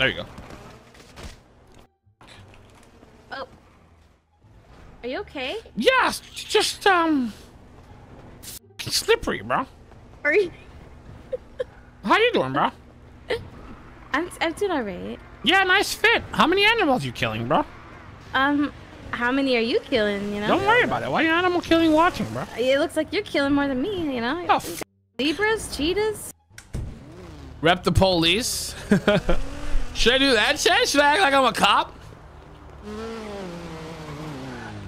There you go. Oh. Are you okay? Yeah, just um, slippery, bro. Are you? How are you doing, bro? I'm I'm doing alright. Yeah, nice fit. How many animals you killing, bro? Um, how many are you killing? You know. Don't worry about it. Why are you animal killing watching, bro? It looks like you're killing more than me. You know. Oh, f- Zebras, cheetahs. Rep the police. Should I do that shit? Should I act like I'm a cop?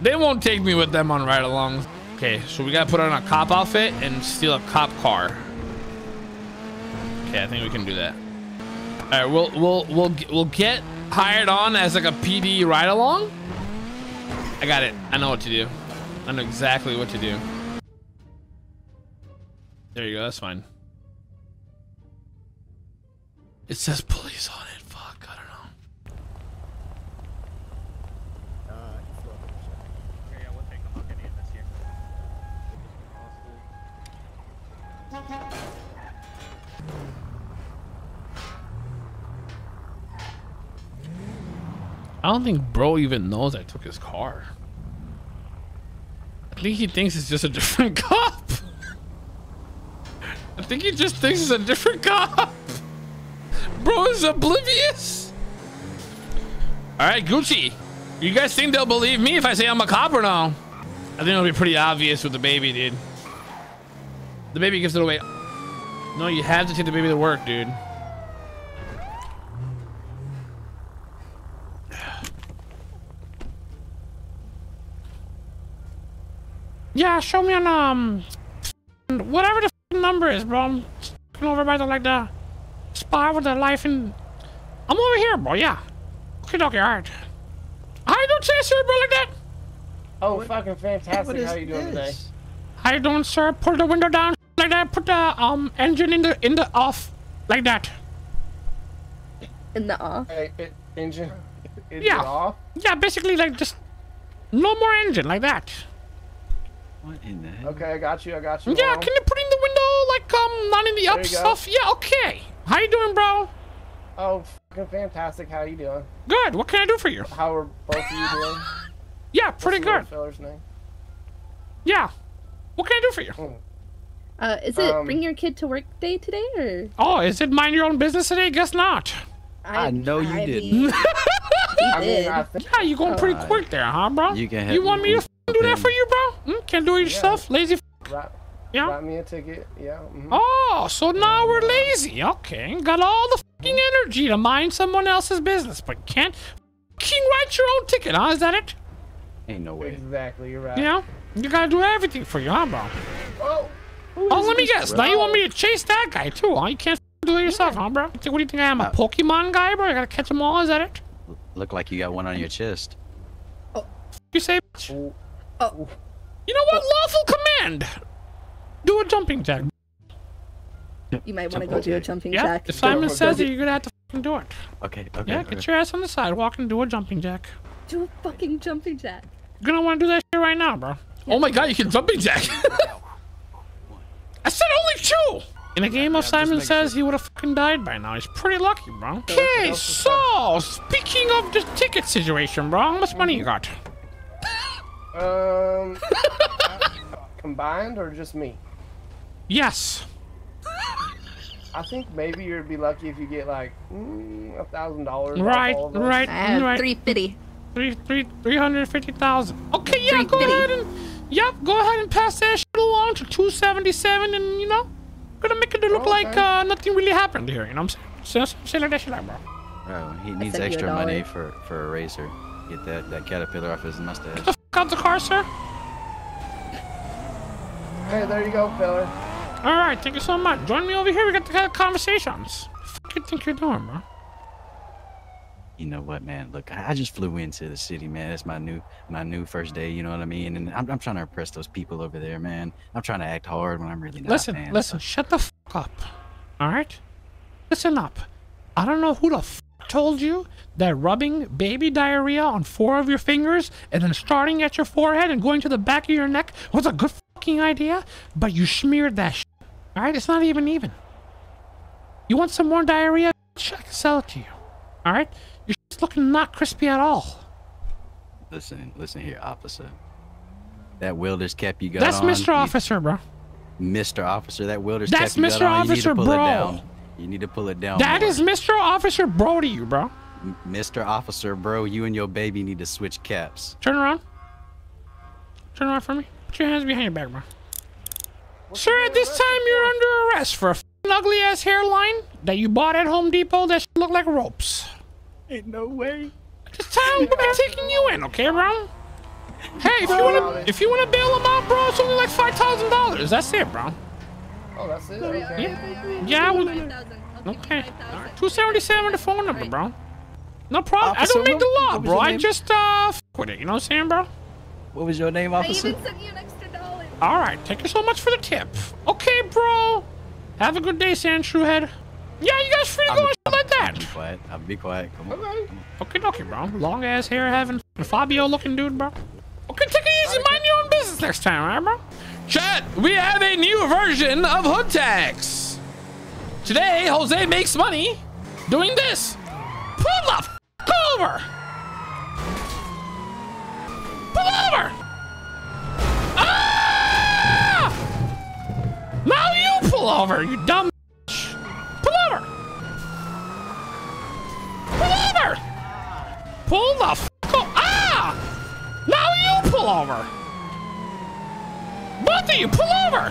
They won't take me with them on ride alongs. Okay, so we gotta put on a cop outfit and steal a cop car. Okay, I think we can do that. All right, we'll we'll we'll we'll get hired on as like a PD ride along. I got it. I know what to do. I know exactly what to do. There you go. That's fine. It says police on it. Fuck, I don't know. I don't think bro even knows I took his car. I think he thinks it's just a different cop. I think he just thinks it's a different cop. Bro is oblivious. All right, Gucci. You guys think they'll believe me if I say I'm a cop or no? I think it'll be pretty obvious with the baby, dude. The baby gives it away. No, you have to take the baby to work, dude. Yeah, show me on um whatever the number is, bro. I'm over by the like the spot with the life and I'm over here, bro. Yeah. Okay, okay, all right. How you doing, today, sir, bro? Like that? Oh, fucking fantastic. How you doing today? How you doing, sir? Pull the window down like that. Put the um engine in the in the off like that. In the off. Hey, it, engine. Is Yeah. It off? Yeah, basically like just no more engine like that. What in the heck? Okay, I got you. I got you. Yeah, Mom. can you put in the window like um not in the There up stuff? Yeah, okay. How you doing, bro? Oh, fucking fantastic. How you doing? Good. What can I do for you? How are both of you doing? Yeah, pretty What's good. Feller's name? Yeah. What can I do for you? Uh, is it Um, bring your kid to work day today or? Oh, is it mind your own business today? Guess not. I know you I didn't. mean, I mean, did. I think. Yeah, you going pretty quick there, huh, bro? You can You want me to your f- do that for you, bro? Hmm? Can't do it yourself, lazy. F- yeah. write me a ticket. Yeah. mhm. Oh, so now we're lazy. Okay, got all the fucking energy to mind someone else's business, but can't fucking write your own ticket, huh? Is that it? Ain't no way. Exactly. You're right. You know, you gotta do everything for you, huh, bro? Oh. Oh, let me guess. Now you want me to chase that guy too, huh? You can't do it yourself, huh, bro? What do you think I am, a Uh, Pokemon guy, bro? I gotta catch them all. Is that it? Look like you got one on your chest. Oh. You say? bitch? Ooh. You know what? Lawful command. Do a jumping jack. You might want to go do a jumping Yeah. jack. If Simon Go, says go. it, you're gonna have to fucking do it. Okay, okay. Yeah. okay. Get your ass on the sidewalk and do a jumping jack. Do a fucking jumping jack. You're gonna want to do that shit right now, bro. Oh my god, you can jumping jack. I said only two. In a game of Simon Says, he would have fucking died by now. He's pretty lucky, bro. Okay, so speaking of the ticket situation, bro, how much money you got? Um. combined or just me? Yes. I think maybe you'd be lucky if you get like mm, a thousand dollars. Right, all of us. right, right. three fifty. Three, three, three hundred fifty thousand. Okay, yeah, go ahead and, yep, go ahead and pass that shit along to two seventy seven, and you know, gonna make it look Oh, like okay. uh, nothing really happened here. You know what I'm saying? So, say like that shit, like, bro. Bro, he needs sent you a extra money for for a razor. Get that that caterpillar off his mustache. Get the fuck out the car, sir. Hey, there you go, fella. All right, thank you so much. Join me over here. We got to have conversations. The fuck you think you're doing, bro? You know what, man? Look, I I just flew into the city, man. It's my new my new first day. You know what I mean? And I'm I'm trying to impress those people over there, man. I'm trying to act hard when I'm really not. Listen, man. listen, shut the fuck up. All right? Listen up. I don't know who the fuck told you that rubbing baby diarrhea on four of your fingers and then starting at your forehead and going to the back of your neck was a good fucking idea, but you smeared that shit. All right? It's not even even. You want some more diarrhea? I can sell it to you. All right, looking not crispy at all. Listen, listen here, officer. That welder's cap you got That's on. Mr. you- Officer, bro. Mr. Officer, that welder's That's cap you Mr. got on. You need to pull bro. it down. You need to pull it down. That more. is Mr. Officer Bro to you, bro. M- Mr. Officer, bro. You and your baby need to switch caps. Turn around. Turn around for me. Put your hands behind your back, bro. Sir, at this time you're under arrest for a f***ing ugly ass hairline that you bought at Home Depot that should look like ropes. Ain't no way. This time we'll be taking you in, okay, bro? Hey, if you wanna if you wanna bail him out, bro, it's only like five thousand dollars. That's it, bro. Oh, that's it. Okay. Yeah, yeah, well, okay. Two seventy seven, the phone number, bro. No problem. I don't make the law, bro. I just uh f with it. You know what I'm saying, bro? What was your name, officer? I even sent you an extra dollar. All right, thank you so much for the tip. Okay, bro. Have a good day, Sand Shoehead. Yeah, you guys free to go and shit like that. Be quiet. I'll be quiet. Come on. Okay. Okay, okay, bro. Long ass hair having Fabio looking dude, bro. Okay, take it easy. Mind your own business next time, alright, bro? Chat, we have a new version of Hood Tags. Today, Jose makes money doing this. Pull the f over. Pull over. Ah! Now you pull over, you dumb Pull the f o- Ah! Now you pull over. Of you, pull over.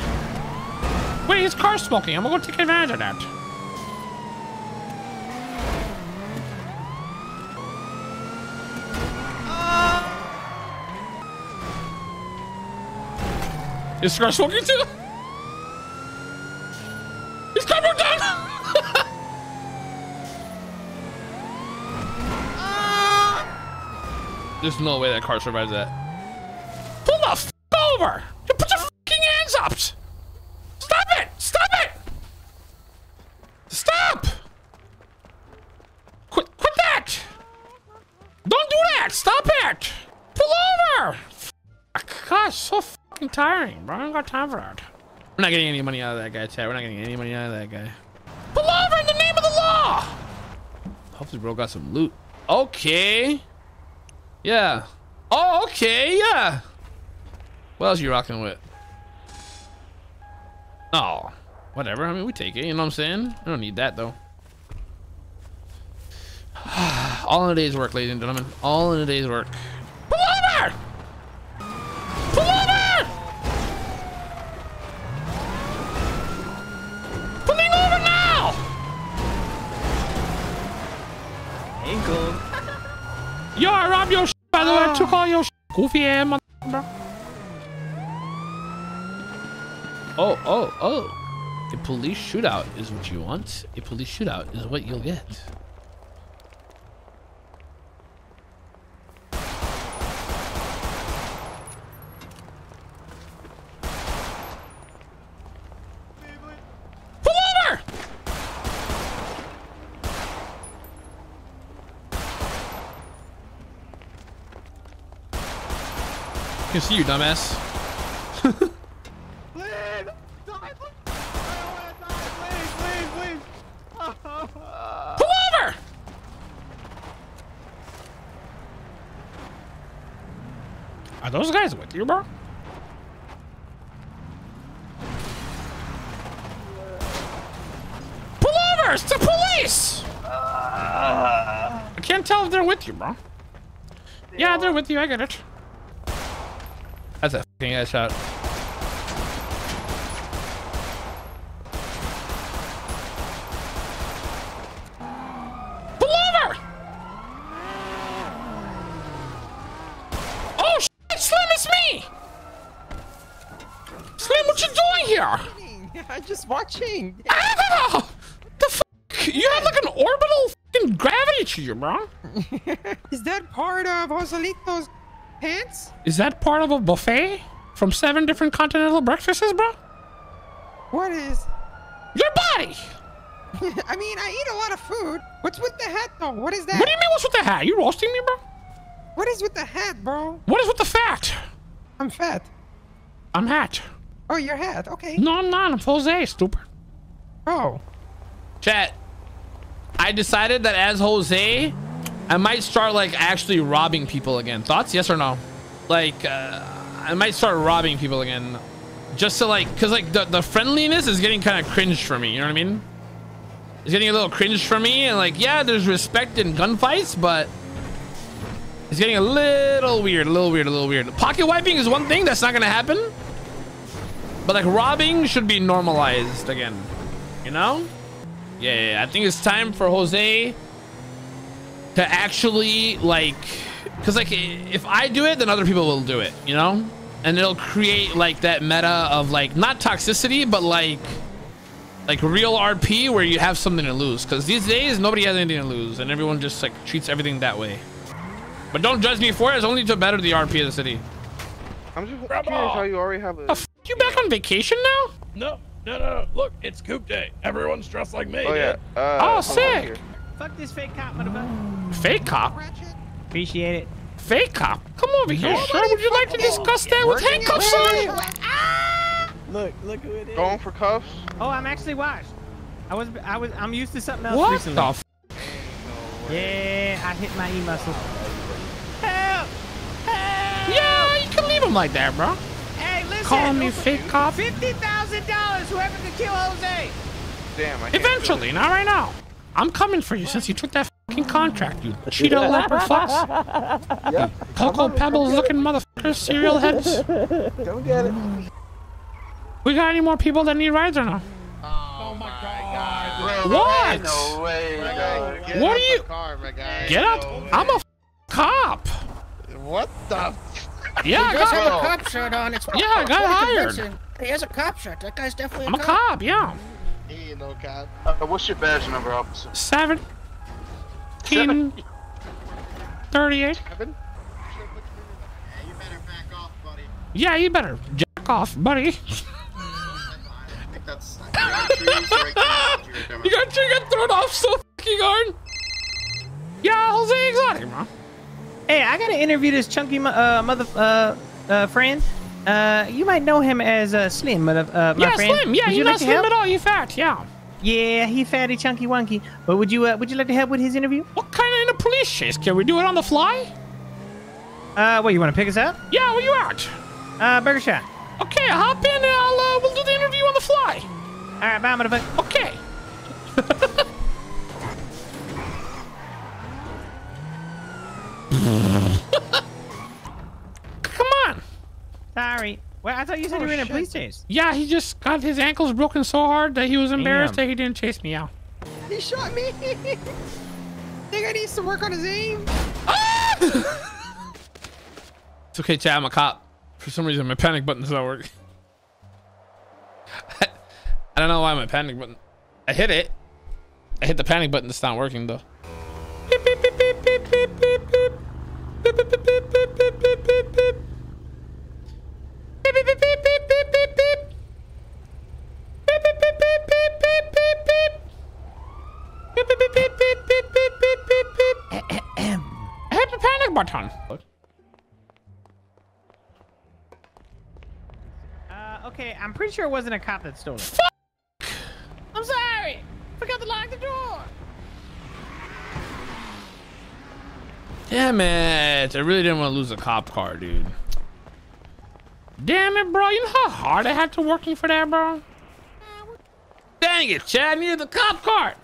Wait, his car's smoking. I'm gonna go take advantage of that. Is car smoking too? His car broke down! There's no way that car survives that. Pull the f over! You put your fucking hands up! Stop it! Stop it! Stop! Quit! Quit that! Don't do that! Stop it! Pull over! Fuck. Gosh, so fucking tiring, bro. I don't got time for that. We're not getting any money out of that guy, Chad. We're not getting any money out of that guy. Pull over in the name of the law! Hopefully, bro got some loot. Okay. Yeah. Oh, okay, yeah. What else you rocking with? Oh, whatever. I mean, we take it. You know what I'm saying? I don't need that though. All in a day's work, ladies and gentlemen. All in a day's work. Pull over! Pull over! Pulling over now! Ankle. Yo, I robbed your by the way. Took all your goofy ass. Oh, oh, oh. A police shootout is what you want. A police shootout is what you'll get. Pull over! I can see you, dumbass. Please! Die, please! Die, please! Pull over! Are those guys with you, bro? Pull over! It's the police! I can't tell if they're with you, bro. Yeah, they're with you. I get it. That's a fucking ass shot. Pull! Oh, shit, Slim, it's me! Slim, what you doing here? I'm just watching. Ah! The fuck? You have like an orbital fucking gravity to you, bro. Is that part of Joselito's pants? Is that part of a buffet from seven different continental breakfasts, bro? What is? Your body! I mean, I eat a lot of food. What's with the hat, though? What is that? What do you mean what's with the hat? You roasting me, bro? What is with the hat, bro? What is with the fat? I'm fat. I'm hat. Oh, your hat. Okay. No, I'm not. I'm Jose, stupid. Oh. Chat. I decided that as Jose, I might start like actually robbing people again. Thoughts? Yes or no? Like, uh, I might start robbing people again. Just to like, cause like the, the friendliness is getting kind of cringe for me. You know what I mean? It's getting a little cringe for me. And like, yeah, there's respect in gunfights, but it's getting a little weird, a little weird, a little weird. Pocket wiping is one thing that's not gonna happen. But like robbing should be normalized again. You know? Yeah, yeah, yeah. I think it's time for Jose to actually like, cause like if I do it, then other people will do it, you know? And it'll create like that meta of like, not toxicity, but like, like real RP where you have something to lose. Cause these days nobody has anything to lose and everyone just like treats everything that way. But don't judge me for it. It's only to better the RP of the city. I'm just curious how you already have a. Oh, you back on vacation now? No, no, no. Look, it's Coop Day. Everyone's dressed like me. Oh yeah. Uh, Oh, hold on sick. Here. Fuck this fake cop, motherfucker. Fake cop? Appreciate it. Fake cop? Come over here, sir. Would you like to discuss that with handcuffs on? Ah! Look, look who it is. Going for cuffs. Oh, I'm actually washed. I was, I was, I'm used to something else What recently. the f Yeah, I hit my E muscle. Help! Help! Yeah, you can leave him like that, bro. Hey, listen. Call me fake cop. Fifty thousand dollars. Whoever can kill Jose. Damn, I Eventually, not right now. I'm coming for you since you took that fucking contract, you Cheeto leopard fucks. Yep. Cocoa Pebbles looking motherfuckers, cereal heads. Go get it. We got any more people that need rides or no? Oh Bro, What? No way, my guy. What are you- the Car, my guy. Get up. No I'm a cop. What the? Yeah, I He does have got, a cop shirt on. It's Yeah, I got pretty hired. convincing. He has a cop shirt. That guy's definitely I'm a cop, yeah. He ain't no cop. Uh, what's your badge number, officer? Seven. Teen. 38. Seven? You better back off, buddy. Yeah, you better jack off, buddy. I think that's. I got trees right now. You got you got thrown off so fucking hard. Yeah, Jose Exotic, bro. Hey, I gotta interview this chunky uh, mother uh, uh, friend. Uh, you might know him as uh, Slim, mother, uh, my Yeah, friend. slim. Yeah, Would you're not like to slim help? at all. You fat. Yeah. Yeah, he fatty, chunky, wonky. But would you uh, would you like to help with his interview? What kind of police chase? Can we do it on the fly? Uh, what you want to pick us up? Yeah, where you at? Uh, Burger Shot. Okay, hop in and I'll uh, we'll do the interview on the fly. All right, bye, motherfucker. Okay. Come on. Sorry. Well, I thought you said you oh, were in a police chase. Yeah, he just got his ankles broken so hard that he was embarrassed Damn. that he didn't chase me out. He shot me. Think I need to work on his aim. It's okay, Chad. I'm a cop. For some reason, my panic button button's not working. I don't know why my panic button. I hit it. I hit the panic button. It's not working though. Beep, beep, beep, beep, beep, beep, beep, beep. Beep, button. Uh, okay, I'm pretty sure it wasn't a cop that stole it. I'm sorry. Forgot to lock the door. Damn it. I really didn't want to lose a cop car, dude. Damn it, bro. You know how hard I had to working for that, bro? Dang it, Chad. I needed the cop car.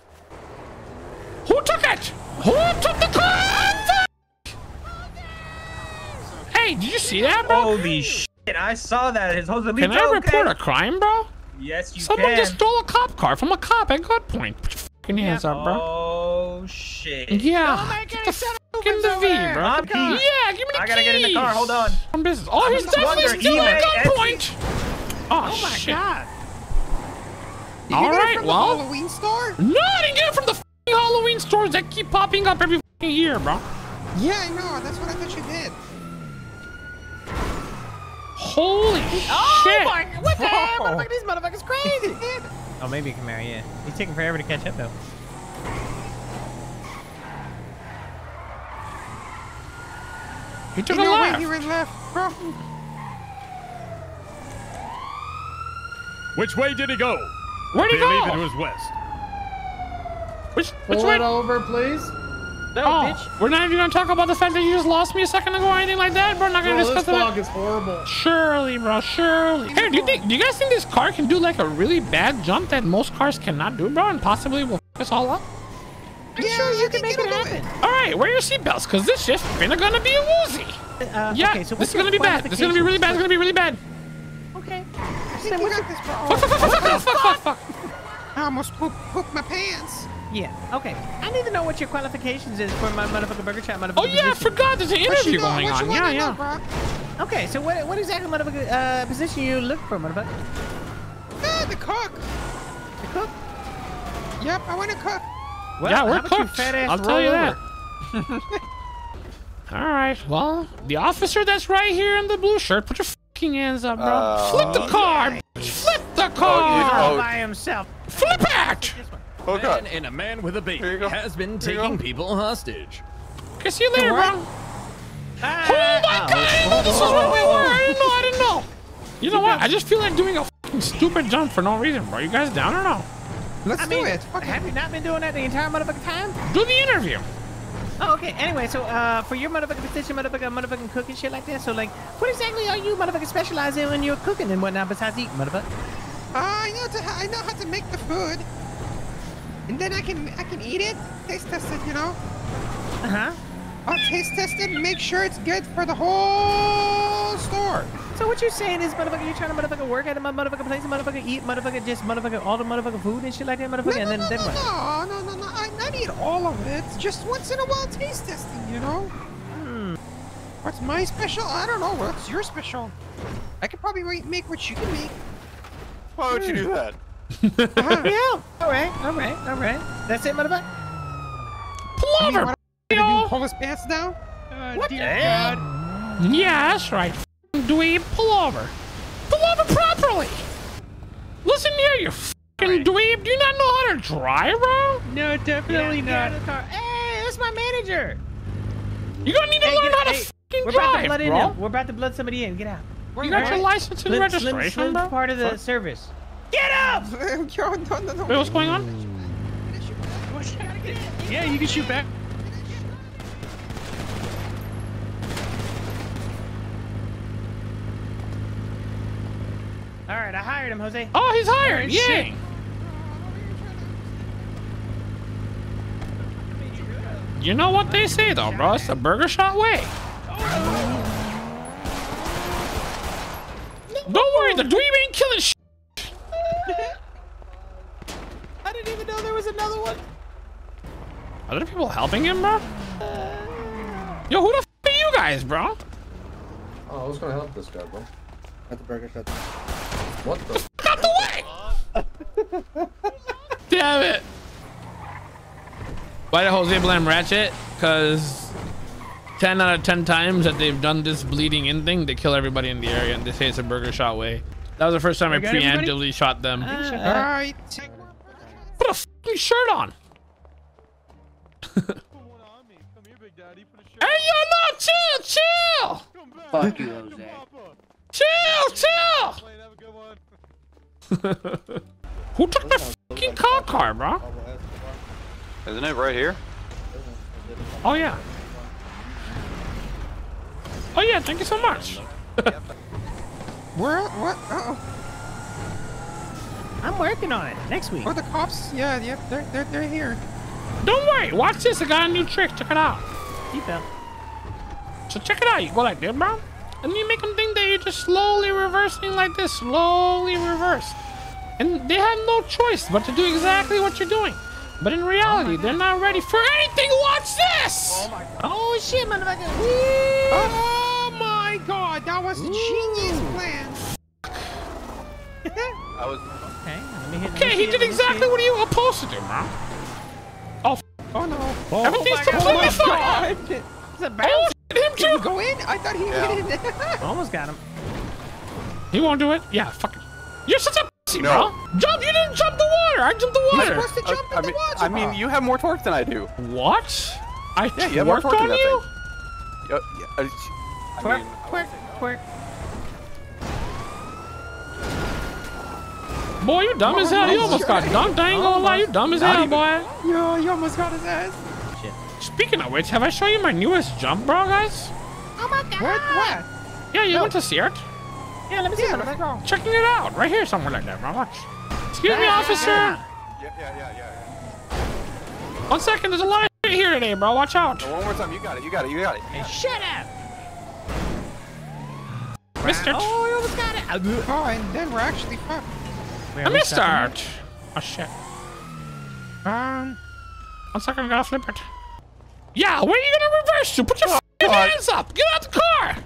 Who took it? Who took the car? Hey, did you see that, bro? Holy shit! I saw that. His Jose Can I report a crime, bro? Yes, you Someone can. just stole a cop car from a cop at gunpoint. Put your fucking hands up, bro. Oh shit! Yeah. Oh get the fucking the V, bro. I'm Pete. Yeah, give me the I gotta get in the car. Hold on. Some business. Oh, he's definitely wondering, still at eBay, gunpoint. Oh, Oh my shit. god. All right, well. Halloween store? No, I didn't get it from the f***ing Halloween stores that keep popping up every f***ing year, bro. Yeah, I know. That's what I thought you did. Holy Oh shit. my! What the hell? Motherfucker, this motherfucker's crazy. oh, maybe Camaro. Yeah, he's taking forever to catch up though. He took You a know left. where he went left, bro. Which way did he go? Where'd he go? I Believe it was west. Which, which Pull way? it over, please. No, Oh, bitch. we're not even gonna talk about the fact that you just lost me a second ago or anything like that, bro. We're not gonna Bro, this discuss that. fog is horrible. Surely, bro. Surely. Hey, do you think? Do you guys think this car can do like a really bad jump that most cars cannot do, bro, and possibly will f us all up? I'm sure you can make it happen. All right, wear your seatbelts, cause this shit's finna gonna be a woozy. Uh, Yeah, okay, so this is gonna be bad. This is gonna be really bad. It's gonna be really bad. Okay. I think you got this, bro. Fuck, fuck, fuck, fuck, fuck, fuck, fuck, fuck. I almost poop, pooped my pants. Yeah. Okay. I need to know what your qualifications is for my motherfucking Burger Shot motherfucking Oh yeah, I forgot. There's an interview know? going What on. Yeah, yeah. know, bro? Okay, so what what exactly motherfucking uh position you look for, motherfucker? Ah, the cook. The cook? Yep, I want to cook. Well, yeah, how we're about you cooked. I'll tell you roll that. All right. Well, the officer that's right here in the blue shirt, put your fucking hands up, bro. Uh, Flip the car. bitch. Flip the car. All Oh. by himself. Flip it. Oh god. And a man with a baby Here you go. has been Here taking people hostage. Okay, see you later, bro. Oh Ah, my god! This is where we were. I didn't know. I didn't know. You know what? I just feel like doing a fucking stupid jump for no reason, bro. You guys down or no? Let's I mean, do it. Fuck have you not been doing that the entire motherfucking time? Do the interview. Oh, okay. Anyway, so uh, for your motherfucking position, motherfucking, motherfucking cooking shit like that. So like, what exactly are you motherfucking specializing in when you're cooking and whatnot besides eating, motherfucker? Ah, I know to, I know how to make the food, and then I can I can eat it, taste test it, you know. Uh huh. I'll taste test it and make sure it's good for the whole store. So what you're saying is, motherfucker, you're trying to motherfucker work at a motherfucking place motherfucker eat motherfucker just motherfucker all the motherfucker food and shit like that, motherfucker, and then then what? No, no, no, no. I not eat all of it. Just once in a while, taste testing, you know. Hmm. What's my special? I don't know. What's your special? I could probably make what you can make. Why would you do that? Uh-huh. Yeah. All right. All right. All right. That's it, motherfucker. Plover. I'm gonna do? Pull his pants down? Uh, What dear? God. Yeah, that's right. Dweeb, pull over. Pull over properly. Listen here, you fucking dweeb. Do you not know how to drive, bro? No, definitely Yeah, get out of the car. Hey, that's my manager. You're gonna need to Hey, learn how to hey, fucking We're about to drive, blood in bro. We're about to blood somebody in. Get out. You got your license and Slim- registration, Slim, bro? part of the service. Get up! Yo, no, no, no. Wait, what's going on? Yeah, you can shoot back. All right, I hired him, Jose. Oh, he's hired. Alright, Yay. shit. You know what they say though, bro? It's the burger shot way. Oh. Don't worry, the dweeb ain't killing sh I didn't even know there was another one. Are there people helping him, bro? Yo, who the f are you guys, bro? Oh, I was gonna help this guy, bro. At the burger shop. What the? Out the way! Damn it! Why did Jose blame Ratchet? Cause 10 out of 10 times that they've done this bleeding in thing, they kill everybody in the area and they say it's a burger shot way. That was the first time I You got everybody? preemptively shot them. Uh, All uh. Put a fucking shirt on. Hey, yo, no, chill, chill, Fuck you, Jose. chill, chill. Who took the fucking cop car, bro? Isn't it right here? Oh yeah. Oh yeah, thank you so much. Where? What? Uh oh. I'm working on it. Next week. Oh, the cops? Yeah, yep. They're they're they're here. Don't worry, watch this. I got a new trick. Check it out. Seatbelt. So check it out. You go like this, bro. And you make them think that you're just slowly reversing like this. Slowly reverse. And they have no choice but to do exactly what you're doing. But in reality, oh they're not ready for anything. Watch this! Oh, oh shit, motherfucker. Oh my God, that was a genius plan. I was. Okay, let me hit. Okay, he did exactly what he was supposed to do, bro. Oh, Oh no. everything's oh my God. completely Oh fine. God. It's a Oh, bounce. him Did you too. go in? I thought he Yeah. went in. Almost got him. He won't do it. Yeah, fuck it. You're such a pussy, No. bro. Jump! You didn't jump the water. I jumped the You're water. supposed to jump I in mean, the water. I mean, you have more torque than I do. What? I Yeah, you have more twerked torque than on that you? thing. Yeah, yeah, I, I Twerk, mean, twerk, twerk. Boy, you dumb as hell. You almost got dunked. I ain't gonna lie. You dumb as hell, boy. Yo, you almost got his ass. Speaking of which, have I shown you my newest jump, bro, guys? Oh my god. What? What? Yeah, you want to see it? Yeah, let me see. Yeah, let me let's go. Checking it out. Right here, somewhere like that, bro. Watch. Excuse me, officer. Yeah, yeah, yeah, yeah. One second. There's a lot of shit here today, bro. Watch out. No, one more time. You got it. You got it. You got it. Hey, shut up. Mr. Oh, you almost got it. Oh, and then we're actually fucked. Wait, Let are me we stuck in start. Oh, shit. Um, One second. I gotta flip it. Yeah, where are you gonna reverse to? Put your f***ing hands up. Get out the car.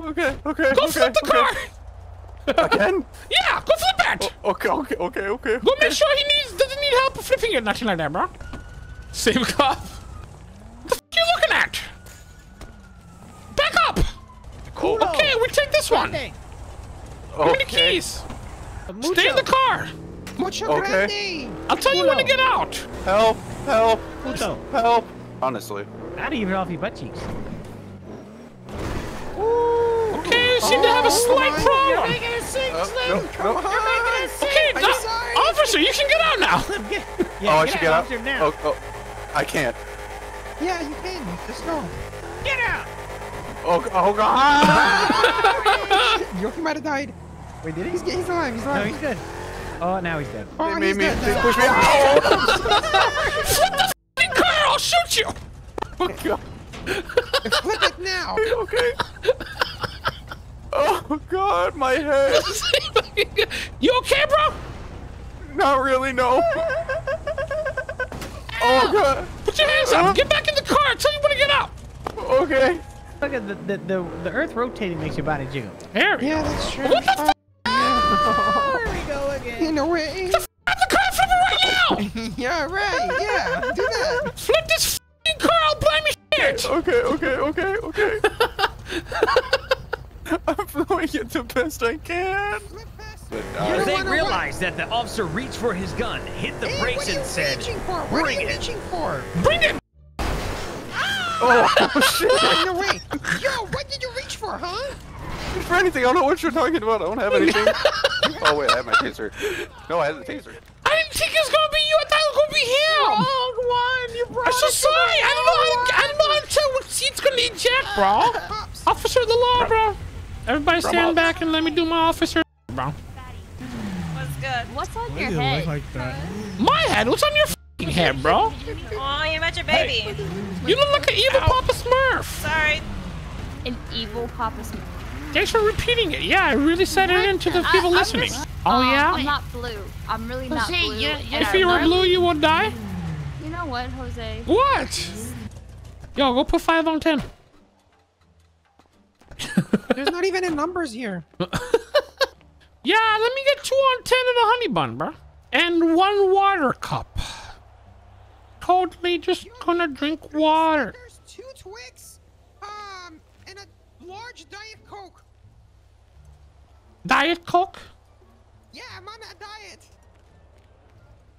Okay, okay, Go okay, flip the okay. car. Again? Yeah, go flip it. Okay, okay, okay, okay. Go make sure he needs doesn't need help flipping it, nothing like that, bro. Same cop. What the f you looking at? Back up. Cool. Okay, we take this one. Give Grande. me the keys. Mucho. Stay in the car. mucho Okay. grande. I'll tell you when to get out. Help, help, Mucho. help. Honestly. Not even off your butt cheeks. Okay, you seem to have a slight problem. You're Uh, no, no. Okay, I'm doc- sorry. officer, you can get out now. Yeah, oh, I should get out. officer, now. Oh, oh, I can't. Yeah, you can. Just go. Get out. Oh, oh God. Yoki might have died. Wait, did he? He's, he's alive. He's No, alive. he's good. Oh, now he's dead. Oh, they he's made me. dead They now. pushed me. Flip the f***ing car, I'll shoot you. Oh, God. Flip it now. Okay. Oh God, my head. you okay, bro? Not really, no. Oh God. Put your hands up. Get back in the car. I'll tell you when to get out. Okay. Look at the, the the the Earth rotating makes your body jiggle. Harry. Yeah, that's true. What the oh. F? Here we go again. In a way. Have the car flip it right now. yeah, right. Yeah, do that. Flip this f***ing car. I'll blame you shit. Okay, okay, okay, okay. I'm throwing it the best I can. Flip past. But, You uh, don't They realized that the officer reached for his gun, hit the Hey, brakes, what are you and said, reaching for? What "Bring are you it." reaching for? Bring it. oh shit! In a way. Yo, what did you reach for, huh? For anything, I don't know what you're talking about. I don't have anything. Oh wait, I have my taser. No, I have the taser. I didn't think it was gonna be you. I thought it was gonna be him. Wrong one. You brought I'm so sorry. I don't know. How I don't know how what seat's gonna eject, bro. Officer of the law, bro. Everybody stand Grandma. back and let me do my officer, bro. What's good? What's on Why your do you head? like that? My head. What's on your f***ing head, bro? Oh, you met your baby. You look like an evil Papa Smurf. Sorry. An evil Papa Smurf. Thanks for repeating it. Yeah, I really said it into the people I- listening. just- Oh um, yeah. I'm not blue. I'm really not Jose, blue. you're- you're If you were love- blue, you would die. You know what, Jose? What? Yo, go put five on ten. There's not even in numbers here. Yeah, let me get two on ten and a honey bun, bro. And one water cup. Totally just gonna drink water. There's two Twix, um, and a large Diet Coke. Diet Coke? Yeah, I'm on a diet.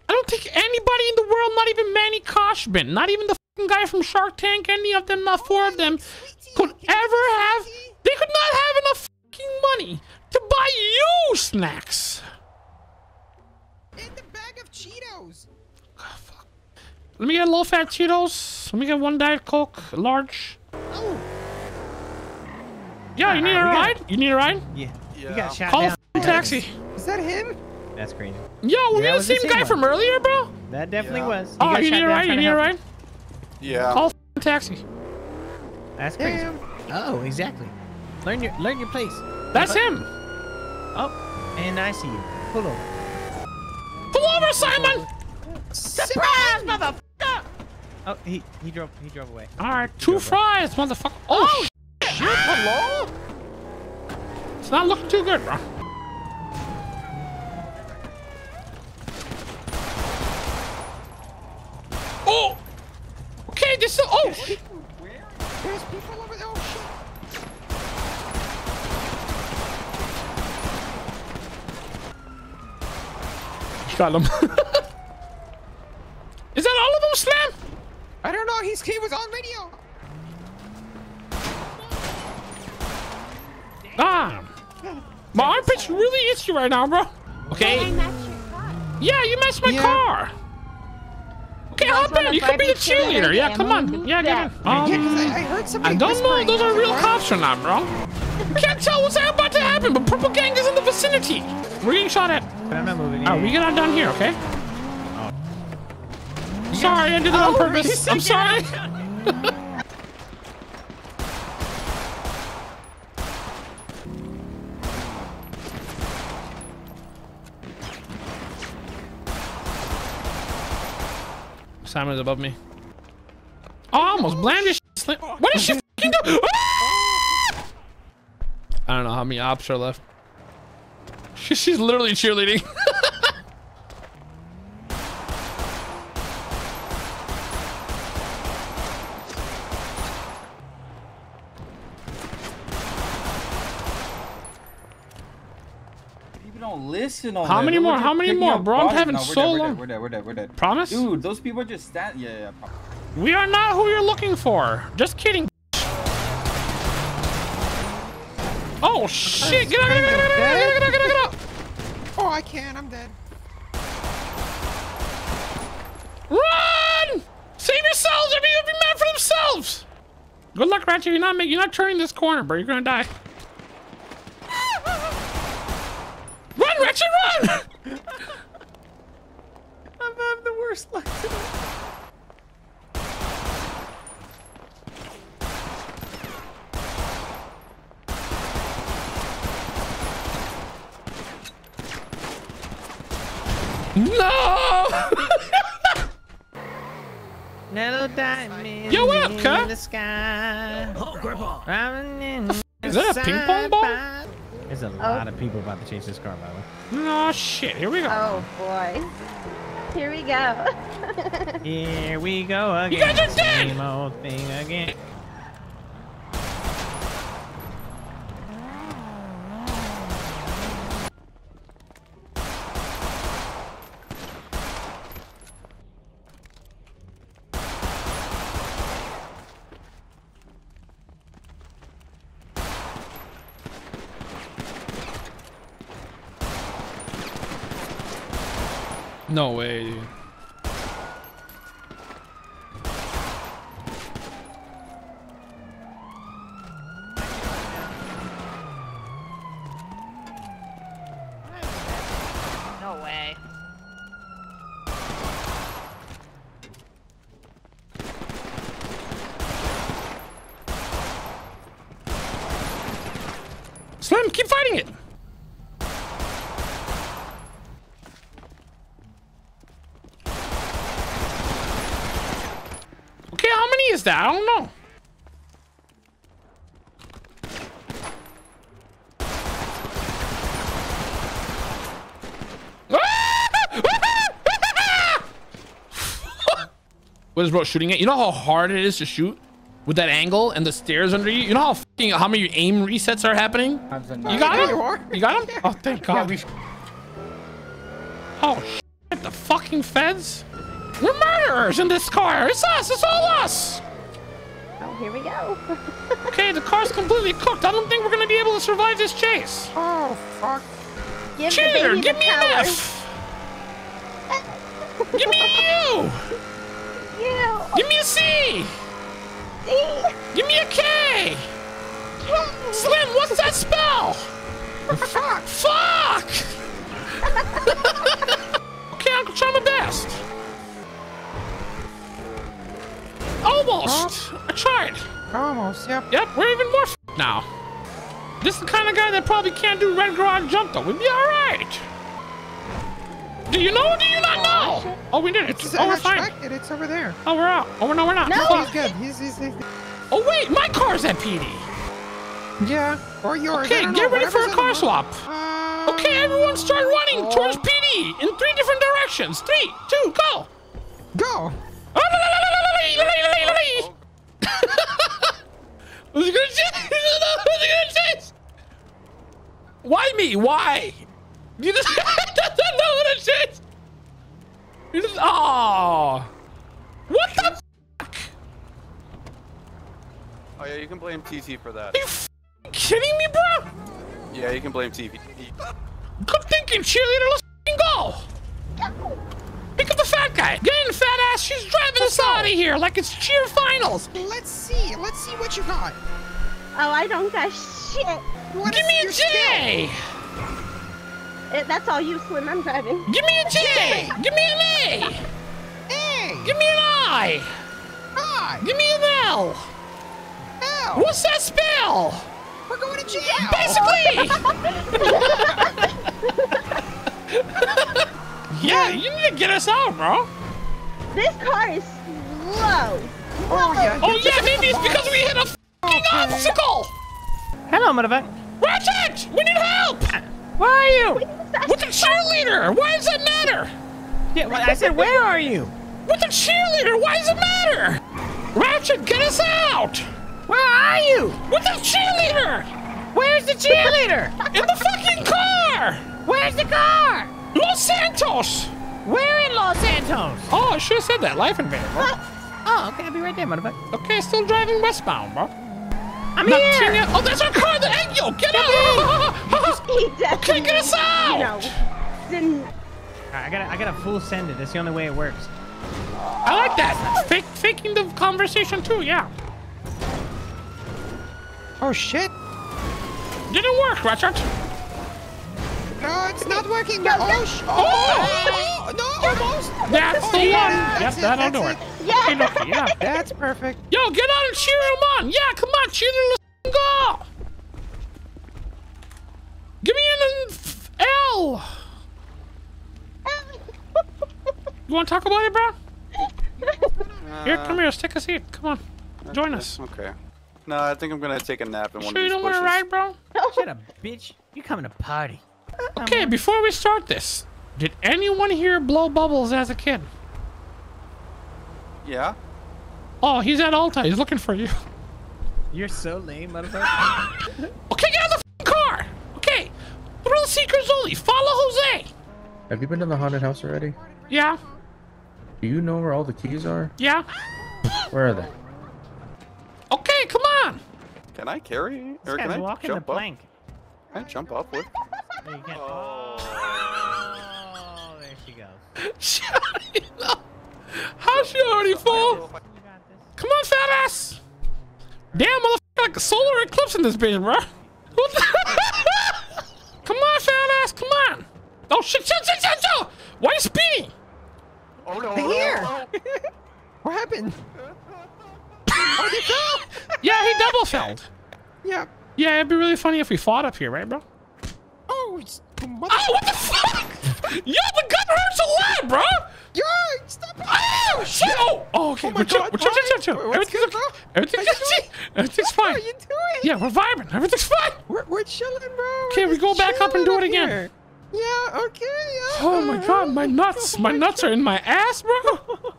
I don't think anybody in the world, not even Manny Khoshbin, not even the fucking guy from Shark Tank, any of them, not four of them, could ever have. They could not have enough fucking money to buy you snacks. And the bag of Cheetos. Ah, Let me get low fat Cheetos. Let me get one Diet Coke, large. Oh, Yeah, you uh, need a Alright, we got ride? You need a ride? Yeah. Yeah. You got shot Call a down. f***ing taxi. is that him? That's crazy. Yo, were Yeah, you it the was the same same guy one. from earlier, bro? That definitely Yeah. was. He Oh, you need a ride? You need a ride? Yeah. Call a taxi. That's crazy. Damn. Oh, exactly. Learn your learn your place. That's him. Oh, and I see you. Pull over. Pull over, Simon. Surprise, motherfucker! Oh, he he drove he drove away. All right, two fries, motherfucker. Oh, oh shit. Hello? It's not looking too good, bro. Oh! Okay, this is. Oh! Where? There's people over there. Oh shit. Got him. is that all of them, Slam? I don't know. He's he was on radio. My armpit's really itchy right now, bro. okay? Yeah, you messed my car. Okay, hop in. You could be the cheerleader. Yeah, come on. Yeah, get in. Um, yeah, 'cause I, I heard somebody I don't know. whispering Those are real cops or not, bro. You can't tell what's about to happen, but Purple Gang is in the vicinity. We're getting shot at. I'm not moving. All right, we get on down here, okay? Sorry, I did that on Oh, purpose. I'm sorry. Simon's above me. Oh, almost your. What is she fucking do? Ah! I don't know how many ops are left. She's literally cheerleading. People don't on How that. many more? How many more, bro? I'm having No, so dead, we're long. Dead, we're dead. We're dead. We're dead. Promise? Dude, those people are just stand. Yeah, yeah. yeah. We are not who you're looking for. Just kidding. Oh shit! Get out! Get out! Get out! Get out! Get out! Get out! Get out! Oh, I can't. I'm dead. Run! Save yourselves! Every every man for themselves. Good luck, Ratchet. You're not making. You're not turning this corner, bro. You're gonna die. Run, Ratchet! Run! I'm having the worst luck today. No! Little diamond Yo, what up, in the sky. Oh, grandpa. Is that a ping pong ball? There's a oh. lot of people about to chase this car, by the way. Oh shit! Here we go. Oh boy. Here we go. Here we go again. You guys are dead! Same old thing again. No way. dude. No way. Slim, keep fighting it. Okay, how many is that? I don't know. what is bro shooting at? You know how hard it is to shoot with that angle and the stairs under you? You know how fucking how many aim resets are happening? You got him? you. You got him? Oh, thank God. Oh, shit. The fucking feds? We're murderers in this car. It's us. It's all us. Here we go. Okay, the car's completely cooked. I don't think we're going to be able to survive this chase. Oh, fuck. Give the Cheater, give me an. F. give me a U. You. Give me a C. Give me a K. Slim, what's that spell? Fuck. Fuck. okay, I'm trying my best. Almost. I tried. Almost, yep. Yep, we're even more f- now. This is the kind of guy that probably can't do red garage jump though. We'd be all right. Do you know or do you not oh, know? Oh, we did it. It's, Oh, we're fine. it. It's over there. Oh, we're out. Oh, no, we're not. No, he's good. He's, he's, he's Oh, wait, my car's at PD. yeah, or yours. Okay, get know, ready for a car swap. Okay, um, everyone start running oh. towards PD in three different directions. Three, two, go. Go. Oh, Who's he gonna chase? Who's he gonna chase? Why me? Why? You just doesn't know what to chase. You just oh. What the? Oh yeah, you can blame TT for that. Are you kidding me, bro? Yeah, you can blame TT. Good thinking, cheerleader. Let's go! Pick up the fat guy. Get in, fat ass. She's driving us out of here like it's cheer finals. Let's see. Let's see what you got. Oh, I don't got shit. What Give is me a your J. It, that's all you, Slim. I'm driving. Give me a J. Give me an A. A. Give me an I. I. Give me an L. L. What's that spell? We're going to jail. Basically. yeah, you need to get us out, bro. This car is slow. Oh yeah. Oh yeah, maybe it's because we hit a fucking obstacle. Hello, motherfucker. Ratchet, we need help. Where are you? With the cheerleader. Why does that matter? Yeah, well, I said, where are you? With the cheerleader. Why does it matter? Ratchet, get us out. Where are you? With the cheerleader. Where's the cheerleader? In the fucking car. Where's the car? Los Santos. Where in Los Santos? Oh, I should have said that. Life Invader, bro. Oh, oh, okay, I'll be right there, motherfucker. Okay, still driving westbound, bro. I'm Not here. seeing it. Oh, that's our car. The egg yolk. Get out. He Okay, get us out. You know, didn't. Alright, I gotta, I gotta full send it. That's the only way it works. I like that. Fake, faking the conversation too. Yeah. Oh shit. Didn't work, Ratchet. No, it's not working. No. Oh, sh- Oh! oh, no, almost. That's Oh, the yeah, one. Yep, that's it, that'll do that's it. Yeah. Okay, okay, yeah. That's perfect. Yo, get out and cheer him on. Yeah, come on, cheer the little go. Give me an f- L. You want to talk about it, bro? Here, come here. Let's take a seat. Come on, uh, join us. Okay. No, I think I'm gonna take a nap in one Sure of you don't want to ride, bro? Shut up, bitch. You coming to party? Okay, before we start this, did anyone here blow bubbles as a kid? Yeah. Oh, he's at Alta. He's looking for you. You're so lame, motherfucker. Okay, get out of the f***ing car. Okay, thrill seekers only. Follow Jose. Have you been to the haunted house already? Yeah, Do you know where all the keys are? yeah. Where are they? Okay, come on. Can I carry? This Or can I walking the jump up? plank. Can I jump up with? There you can't. Oh. Oh, there she goes. Shut up. How she already fall? Come on, fat ass. Damn, motherfucker, like a solar eclipse in this bitch, bro. What the? come on, fat ass, come on. Oh, shit, shit, shit, shit, shit. Why you speeding? Oh, oh no! Here. Oh, what happened? oh, they fell. Yeah, he double felled. Yeah. Yeah, it'd be really funny if we fought up here, right, bro? Oh, what Oh, what the fuck? Yo, the gun hurts a lot, bro. Yo, stop it. Oh, shit. Oh, oh okay. Oh my we're chill, we're chill, chill, chill, chill. why? What's Everything's good, okay. Everything's okay. Everything's What fine. are you doing? Yeah, we're vibing. Everything's fine. We're, we're chilling, bro. Okay, We're go back up and do it again. here. Yeah, okay. Yeah. Oh my god, my oh nuts. My nuts are in my ass, bro.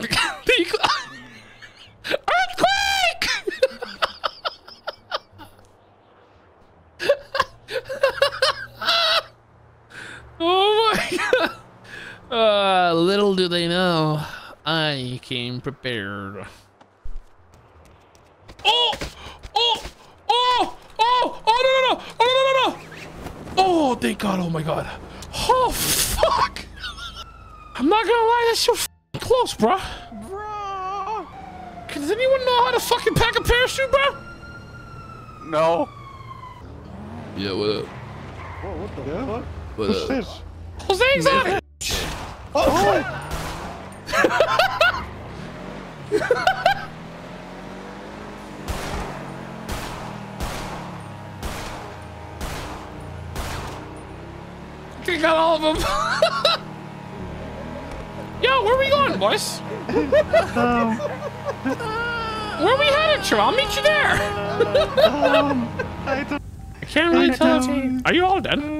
Earthquake! Oh my god. Uh, little do they know, I came prepared. Oh! Oh! Oh! Oh! Oh no no no! Oh no no no no! Oh thank God! Oh my God! Oh fuck! I'm not gonna lie, that's so f***ing close, bro. Bro. Does anyone know how to fucking pack a parachute, bro? No. Yeah, what up? Whoa, what the fuck? What What's up? this? Jose Exotic! Oh! I think I got all of them. Yo, where are we going, boys? Um. Where we headed to? I'll meet you there. Um, I can't really I tell. are you all dead?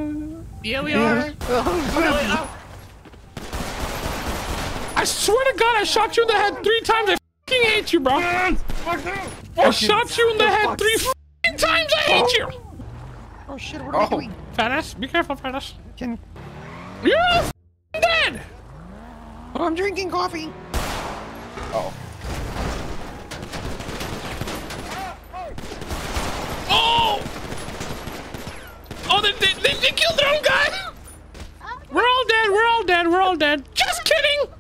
Yeah, we Yeah. are. I swear to God, I shot you in the head three times. I fucking hate you, bro. I shot you in the head three fucking times. I hate you. Oh shit, what are we oh. doing? Fat ass, be careful, fat ass. Can... You're all f***ing dead. Oh, I'm drinking coffee. Oh. Oh! They did you kill guy? We're all dead. We're all dead. We're all dead. Just kidding.